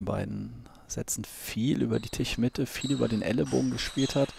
beiden Sätzen viel über die Tischmitte, viel über den Ellenbogen gespielt hat.